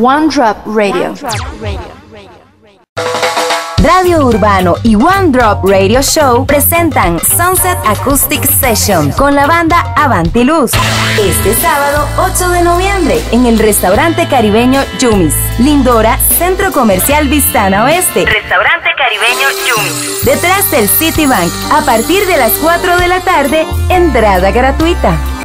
One Drop Radio. Radio Urbano y One Drop Radio Show presentan Sunset Acoustic Session con la banda Avantiluz. Este sábado 8 de noviembre en el restaurante caribeño Yumis, Lindora, Centro Comercial Vistana Oeste. Restaurante caribeño Yumis. Detrás del Citibank, a partir de las 4 de la tarde, entrada gratuita.